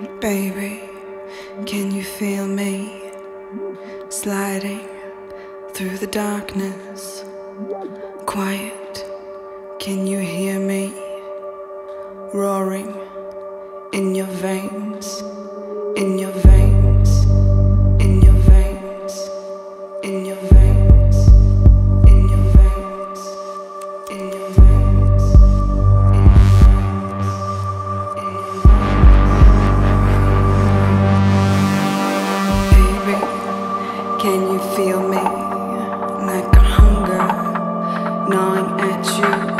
Baby, can you feel me sliding through the darkness? Quiet, can you hear me roaring in your veins, in your veins? Can you feel me like a hunger gnawing at you?